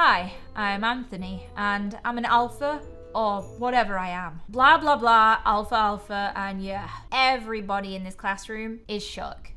Hi, I'm Anthony, and I'm an alpha or whatever I am. Blah, blah, blah, alpha, alpha, and yeah, everybody in this classroom is shook.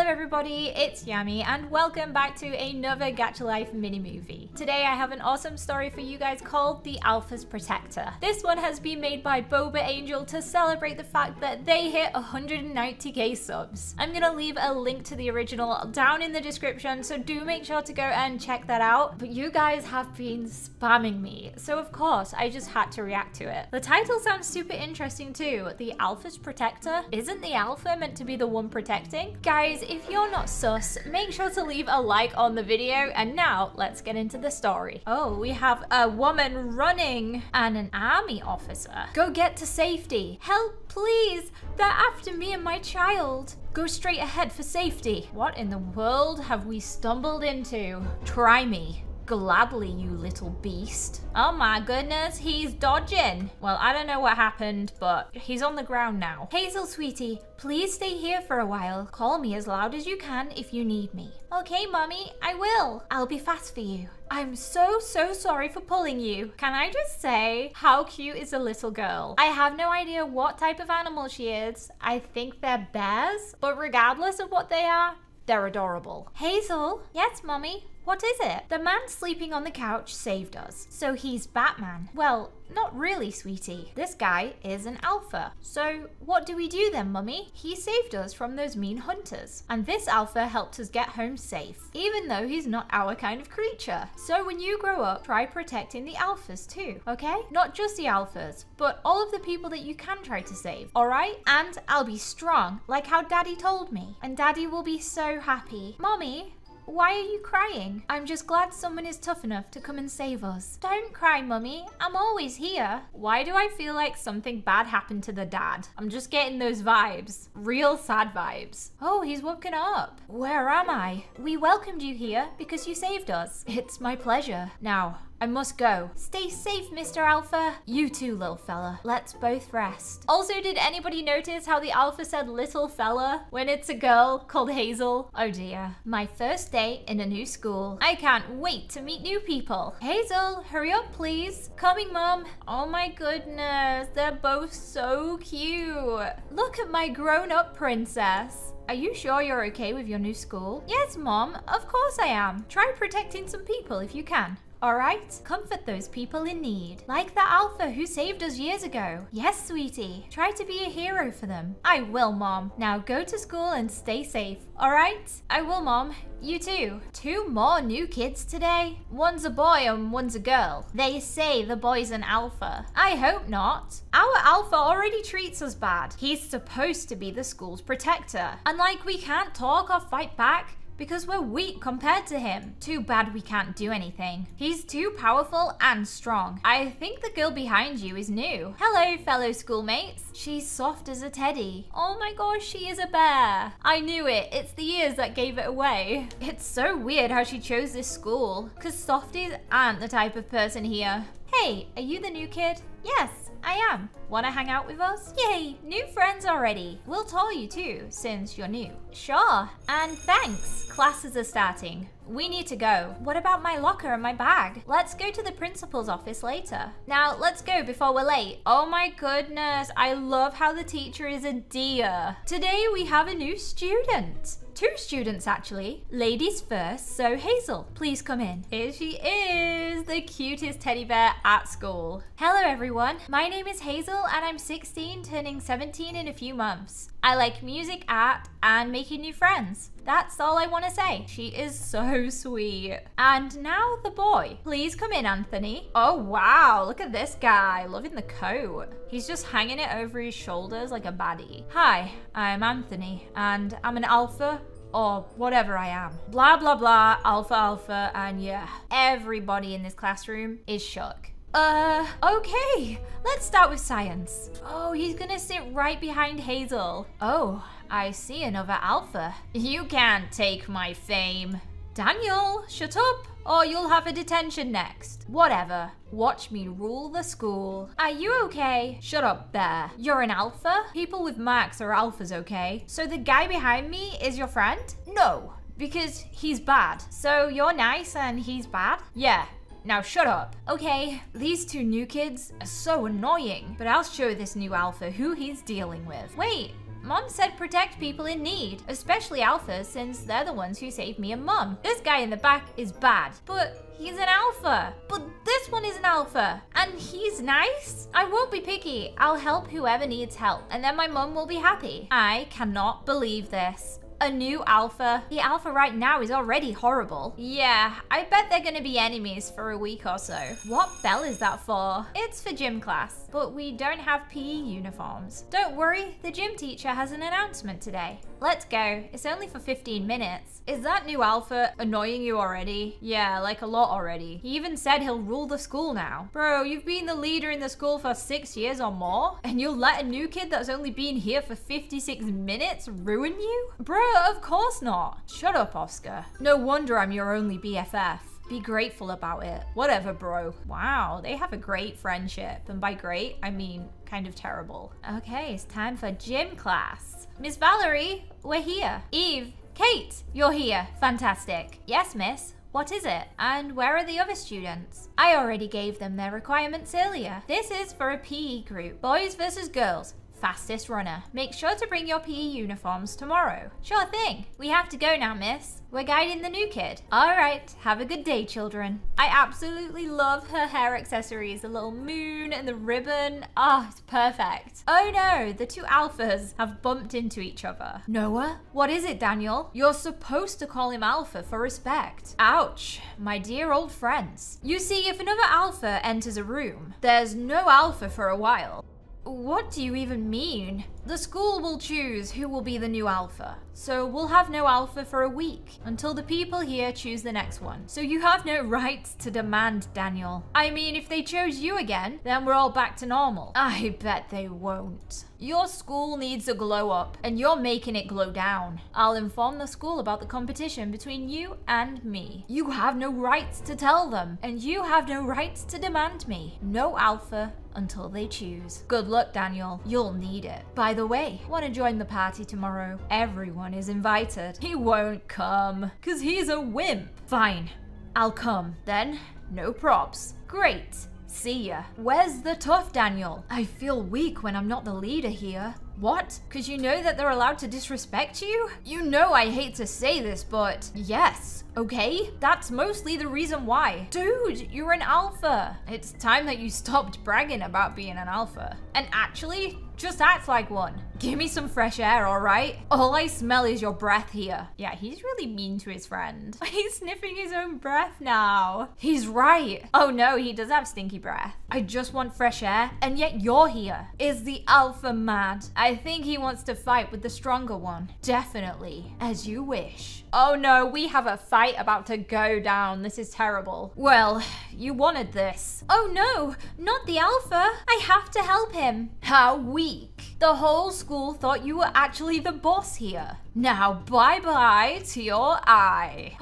Hello everybody, it's Yammy and welcome back to another Gacha Life mini movie. Today I have an awesome story for you guys called The Alpha's Protector. This one has been made by Boba Angel to celebrate the fact that they hit 190k subs. I'm gonna leave a link to the original down in the description so do make sure to go and check that out. But you guys have been spamming me, so of course I just had to react to it. The title sounds super interesting too, The Alpha's Protector. Isn't the Alpha meant to be the one protecting? Guys, Guys, if you're not sus, make sure to leave a like on the video. And now let's get into the story. Oh, we have a woman running and an army officer. Go get to safety. Help, please. They're after me and my child. Go straight ahead for safety. What in the world have we stumbled into? Try me. Gladly, you little beast. Oh my goodness, he's dodging. Well, I don't know what happened, but he's on the ground now. Hazel, sweetie, please stay here for a while. Call me as loud as you can if you need me. Okay, mommy, I will. I'll be fast for you. I'm so, so sorry for pulling you. Can I just say, how cute is a little girl? I have no idea what type of animal she is. I think they're bears, but regardless of what they are, they're adorable. Hazel? Yes, mommy? What is it? The man sleeping on the couch saved us. So he's Batman. Well, not really, sweetie. This guy is an alpha. So what do we do then, mummy? He saved us from those mean hunters. And this alpha helped us get home safe, even though he's not our kind of creature. So when you grow up, try protecting the alphas too, okay? Not just the alphas, but all of the people that you can try to save, all right? And I'll be strong, like how daddy told me. And daddy will be so happy. Mommy, why are you crying? I'm just glad someone is tough enough to come and save us. Don't cry, mummy. I'm always here. Why do I feel like something bad happened to the dad? I'm just getting those vibes. Real sad vibes. Oh, he's woken up. Where am I? We welcomed you here because you saved us. It's my pleasure. Now, I must go. Stay safe, Mr. Alpha. You too, little fella. Let's both rest. Also, did anybody notice how the Alpha said little fella when it's a girl called Hazel? Oh dear. My first day in a new school. I can't wait to meet new people. Hazel, hurry up, please. Coming, Mom. Oh my goodness. They're both so cute. Look at my grown-up princess. Are you sure you're okay with your new school? Yes, Mom. Of course I am. Try protecting some people if you can. Alright? Comfort those people in need. Like the Alpha who saved us years ago. Yes, sweetie. Try to be a hero for them. I will, Mom. Now go to school and stay safe. Alright? I will, Mom. You too. Two more new kids today? One's a boy and one's a girl. They say the boy's an alpha. I hope not. Our alpha already treats us bad. He's supposed to be the school's protector. And like we can't talk or fight back, because we're weak compared to him. Too bad we can't do anything. He's too powerful and strong. I think the girl behind you is new. Hello, fellow schoolmates. She's soft as a teddy. Oh my gosh, she is a bear. I knew it. It's the ears that gave it away. It's so weird how she chose this school, because softies aren't the type of person here. Hey, are you the new kid? Yes, I am. Wanna hang out with us? Yay, new friends already. We'll tell you too, since you're new. Sure, and thanks. Classes are starting. We need to go. What about my locker and my bag? Let's go to the principal's office later. Now, let's go before we're late. Oh my goodness, I love how the teacher is a deer. Today we have a new student. Two students actually. Ladies first, so Hazel, please come in. Here she is, the cutest teddy bear at school. Hello everyone, my name is Hazel and I'm 16, turning 17 in a few months. I like music, art, and making new friends. That's all I want to say. She is so sweet. And now the boy. Please come in, Anthony. Oh, wow. Look at this guy. Loving the coat. He's just hanging it over his shoulders like a baddie. Hi, I'm Anthony, and I'm an alpha or whatever I am. Blah, blah, blah, alpha, alpha, and yeah, everybody in this classroom is shook. Uh, okay. Let's start with science. Oh, he's gonna sit right behind Hazel. Oh, I see another alpha. You can't take my fame. Daniel, shut up, or you'll have a detention next. Whatever. Watch me rule the school. Are you okay? Shut up, Bear. You're an alpha? People with marks are alphas, okay? So the guy behind me is your friend? No, Because he's bad. So you're nice and he's bad? Yeah, now shut up. Okay, these two new kids are so annoying, but I'll show this new alpha who he's dealing with. Wait, Mom said protect people in need, especially alphas since they're the ones who saved me and mom. This guy in the back is bad, but he's an alpha. But this one is an alpha, and he's nice. I won't be picky. I'll help whoever needs help, and then my mom will be happy. I cannot believe this a new alpha. The alpha right now is already horrible. Yeah, I bet they're gonna be enemies for a week or so. What bell is that for? It's for gym class, but we don't have PE uniforms. Don't worry, the gym teacher has an announcement today. Let's go. It's only for 15 minutes. Is that new alpha annoying you already? Yeah, like a lot already. He even said he'll rule the school now. Bro, you've been the leader in the school for six years or more, and you'll let a new kid that's only been here for 56 minutes ruin you? Bro, of course not. Shut up, Oscar. No wonder I'm your only BFF. Be grateful about it. Whatever, bro. Wow, they have a great friendship. And by great, I mean kind of terrible. Okay, it's time for gym class. Miss Valerie, we're here. Eve, Kate, you're here. Fantastic. Yes, miss. What is it? And where are the other students? I already gave them their requirements earlier. This is for a PE group. Boys versus girls fastest runner. Make sure to bring your PE uniforms tomorrow. Sure thing. We have to go now, miss. We're guiding the new kid. All right, have a good day, children. I absolutely love her hair accessories. The little moon and the ribbon. Ah, oh, it's perfect. Oh no, the two alphas have bumped into each other. Noah? What is it, Daniel? You're supposed to call him alpha for respect. Ouch, my dear old friends. You see, if another alpha enters a room, there's no alpha for a while. What do you even mean? The school will choose who will be the new alpha. So we'll have no alpha for a week until the people here choose the next one. So you have no right to demand, Daniel. I mean, if they chose you again, then we're all back to normal. I bet they won't. Your school needs a glow up, and you're making it glow down. I'll inform the school about the competition between you and me. You have no rights to tell them, and you have no rights to demand me. No alpha until they choose. Good luck, Daniel. You'll need it. By the way, want to join the party tomorrow? Everyone is invited. He won't come, cause he's a wimp. Fine, I'll come. Then, no props. Great. See ya. Where's the tough Daniel? I feel weak when I'm not the leader here. What? Because you know that they're allowed to disrespect you? You know I hate to say this, but yes, okay? That's mostly the reason why. Dude, you're an alpha. It's time that you stopped bragging about being an alpha. And actually, just act like one. Give me some fresh air, alright? All I smell is your breath here. Yeah, he's really mean to his friend. He's sniffing his own breath now. He's right. Oh no, he does have stinky breath. I just want fresh air, and yet you're here. Is the alpha mad? I think he wants to fight with the stronger one. Definitely. As you wish. Oh no, we have a fight about to go down. This is terrible. Well, you wanted this. Oh no, not the alpha. I have to help him. How weak. The whole school thought you were actually the boss here. Now bye-bye to your eye.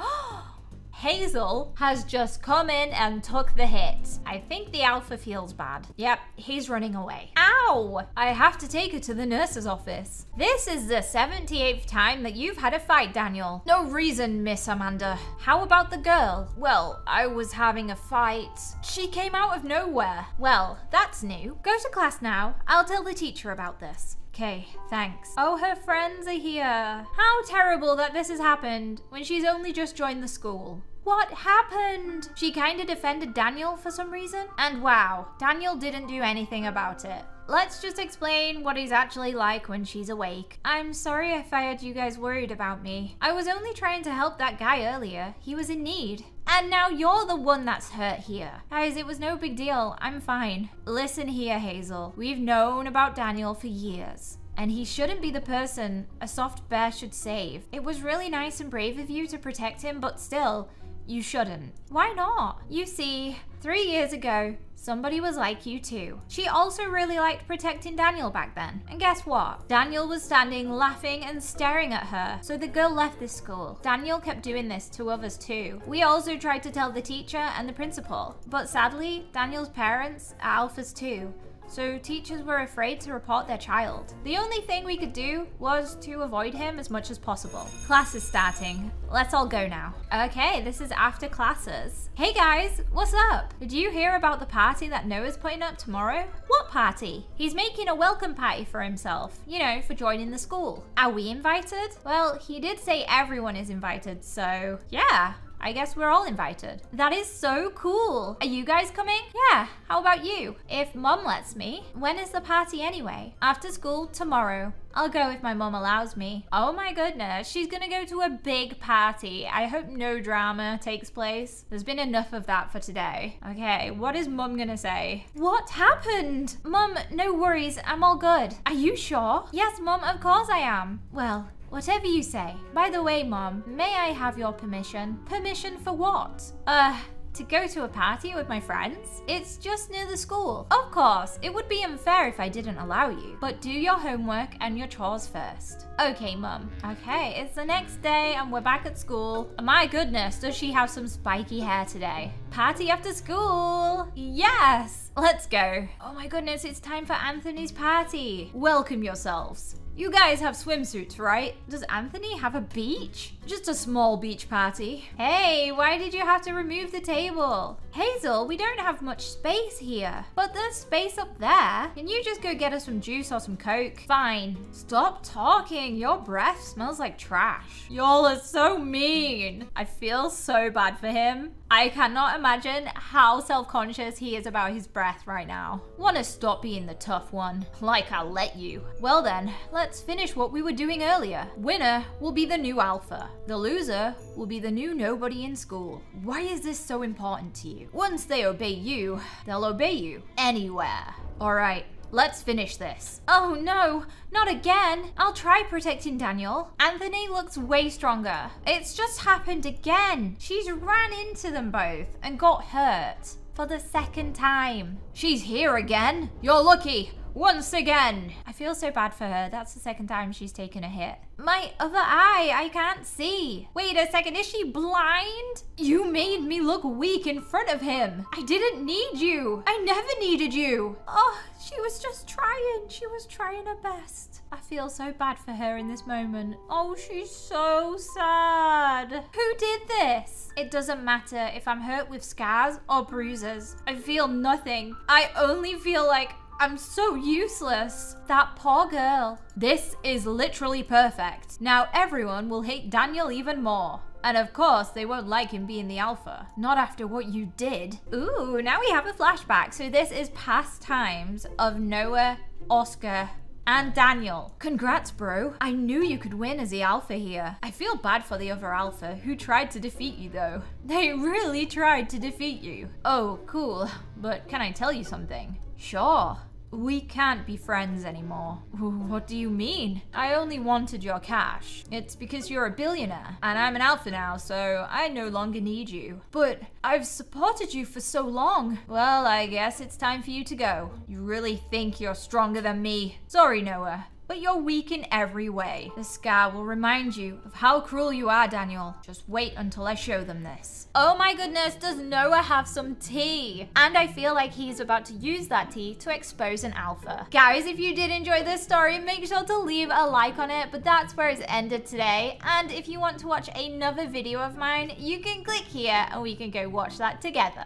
Hazel has just come in and took the hit. I think the alpha feels bad. Yep, he's running away. Ow! I have to take her to the nurse's office. This is the 78th time that you've had a fight, Daniel. No reason, Miss Amanda. How about the girl? Well, I was having a fight. She came out of nowhere. Well, that's new. Go to class now. I'll tell the teacher about this. Okay, thanks. Oh, her friends are here. How terrible that this has happened when she's only just joined the school. What happened? She kinda defended Daniel for some reason. And wow, Daniel didn't do anything about it. Let's just explain what he's actually like when she's awake. I'm sorry if I had you guys worried about me. I was only trying to help that guy earlier. He was in need. And now you're the one that's hurt here. Guys, it was no big deal. I'm fine. Listen here, Hazel. We've known about Daniel for years and he shouldn't be the person a soft bear should save. It was really nice and brave of you to protect him, but still, you shouldn't. Why not? You see, three years ago, somebody was like you too. She also really liked protecting Daniel back then. And guess what? Daniel was standing laughing and staring at her. So the girl left this school. Daniel kept doing this to others too. We also tried to tell the teacher and the principal. But sadly, Daniel's parents are alphas too so teachers were afraid to report their child. The only thing we could do was to avoid him as much as possible. Class is starting. Let's all go now. Okay, this is after classes. Hey guys, what's up? Did you hear about the party that Noah's putting up tomorrow? What party? He's making a welcome party for himself, you know, for joining the school. Are we invited? Well, he did say everyone is invited, so yeah. I guess we're all invited. That is so cool. Are you guys coming? Yeah, how about you? If mom lets me. When is the party anyway? After school, tomorrow. I'll go if my mom allows me. Oh my goodness, she's gonna go to a big party. I hope no drama takes place. There's been enough of that for today. Okay, what is mom gonna say? What happened? Mom, no worries, I'm all good. Are you sure? Yes, mom, of course I am. Well, Whatever you say. By the way, Mom, may I have your permission? Permission for what? Uh, to go to a party with my friends? It's just near the school. Of course, it would be unfair if I didn't allow you, but do your homework and your chores first. Okay, Mum. Okay, it's the next day and we're back at school. My goodness, does she have some spiky hair today? Party after school! Yes! Let's go. Oh my goodness, it's time for Anthony's party. Welcome yourselves. You guys have swimsuits, right? Does Anthony have a beach? Just a small beach party. Hey, why did you have to remove the table? Hazel, we don't have much space here. But there's space up there. Can you just go get us some juice or some coke? Fine. Stop talking. Your breath smells like trash. Y'all are so mean. I feel so bad for him. I cannot imagine how self-conscious he is about his breath right now. Wanna stop being the tough one? Like I'll let you. Well then, let's finish what we were doing earlier. Winner will be the new alpha. The loser will be the new nobody in school. Why is this so important to you? Once they obey you, they'll obey you anywhere. Alright, Let's finish this. Oh no, not again. I'll try protecting Daniel. Anthony looks way stronger. It's just happened again. She's ran into them both and got hurt for the second time. She's here again. You're lucky. Once again. I feel so bad for her. That's the second time she's taken a hit. My other eye, I can't see. Wait a second, is she blind? You made me look weak in front of him. I didn't need you. I never needed you. Oh, she was just trying. She was trying her best. I feel so bad for her in this moment. Oh, she's so sad. Who did this? It doesn't matter if I'm hurt with scars or bruises. I feel nothing. I only feel like I'm so useless. That poor girl. This is literally perfect. Now everyone will hate Daniel even more. And of course, they won't like him being the alpha. Not after what you did. Ooh, now we have a flashback. So this is past times of Noah, Oscar, and Daniel. Congrats, bro. I knew you could win as the alpha here. I feel bad for the other alpha who tried to defeat you though. They really tried to defeat you. Oh, cool. But can I tell you something? Sure. We can't be friends anymore. What do you mean? I only wanted your cash. It's because you're a billionaire, and I'm an alpha now, so I no longer need you. But I've supported you for so long. Well, I guess it's time for you to go. You really think you're stronger than me. Sorry, Noah but you're weak in every way. The scar will remind you of how cruel you are, Daniel. Just wait until I show them this. Oh my goodness, does Noah have some tea? And I feel like he's about to use that tea to expose an alpha. Guys, if you did enjoy this story, make sure to leave a like on it, but that's where it's ended today. And if you want to watch another video of mine, you can click here and we can go watch that together.